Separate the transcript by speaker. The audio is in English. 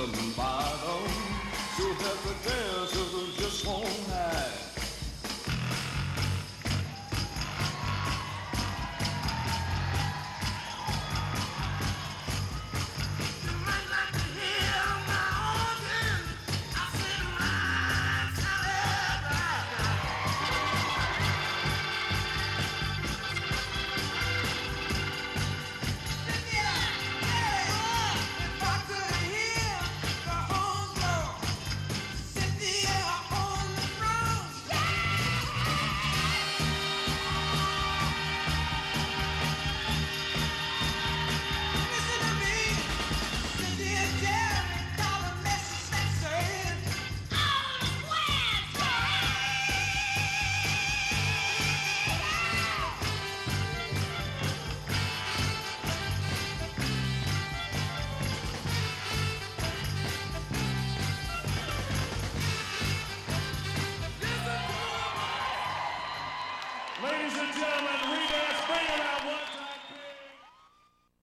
Speaker 1: somebody have has a dance
Speaker 2: gentlemen,